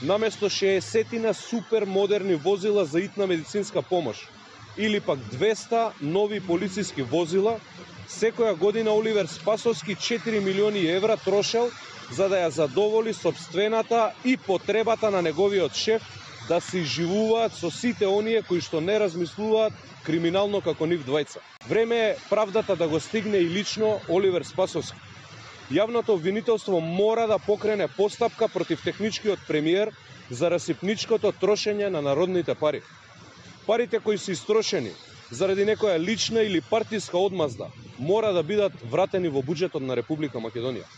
наместо 60 на супер модерни возила за итна медицинска помош или пак 200 нови полициски возила, секоја година Оливер Спасовски 4 милиони евра трошел за да ја задоволи собствената и потребата на неговиот шеф да се живуваат со сите оние кои што не размислуваат криминално како нив двајца. Време е правдата да го стигне и лично Оливер Спасовски. Јавното обвинителство мора да покрене постапка против техничкиот премиер за расипничкото трошење на народните пари. Парите кои се истрошени заради некоја лична или партиска одмазда мора да бидат вратени во буџетот на Република Македонија.